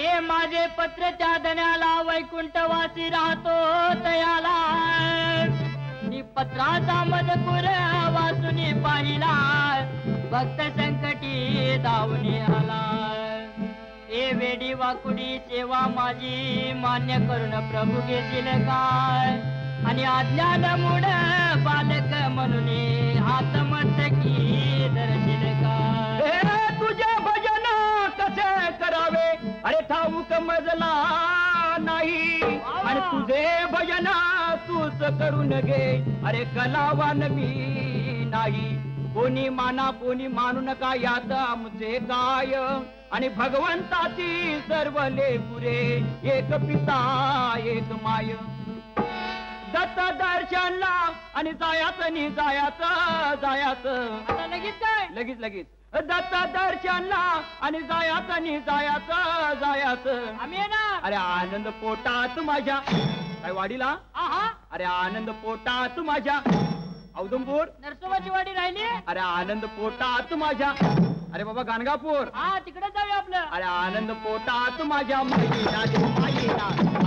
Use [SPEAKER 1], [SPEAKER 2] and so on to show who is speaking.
[SPEAKER 1] हे माझे पत्र चादण्याला वैकुंठवासी राहतो तयाला. मी पत्राचा मजकूर वाचून पाहिला. भक्त संकटी धावणे आला. ए वेडी वाकुडी सेवा माझी मान्य करून प्रभू घेतील काय? आणि अज्ञान मुड बालक म्हणून हात मस्तकी
[SPEAKER 2] दर्शन अरे ठाऊक मजला नाही आणि तुझे भजन तूच करून घे. अरे कलावान मी नाही. कोणी माना कोणी मानू नका यात आमचे काय आणि भगवंताची सर्व लेपुरे. एक पिता एक माय दर्शनला आणि जायाच नि जायाच जायाच.
[SPEAKER 1] आता लगेच काय?
[SPEAKER 2] लगेच लगेच. दत्त दर्शनला आणि जायाच आणि जायाच जायाच.
[SPEAKER 1] आम्ही येणार.
[SPEAKER 2] अरे आनंद पोटात माझ्या. काय वाडीला?
[SPEAKER 1] आहा.
[SPEAKER 2] अरे आनंद पोटात माझ्या. औदुंबूर?
[SPEAKER 1] नरसोबाची वाडी राहिली?
[SPEAKER 2] अरे आनंद पोटात माझ्या. अरे बाबा गाणगापूर.
[SPEAKER 1] हा तिकडे जाऊया आपलं.
[SPEAKER 2] अरे आनंद पोटात माझ्या. माईना दे माईना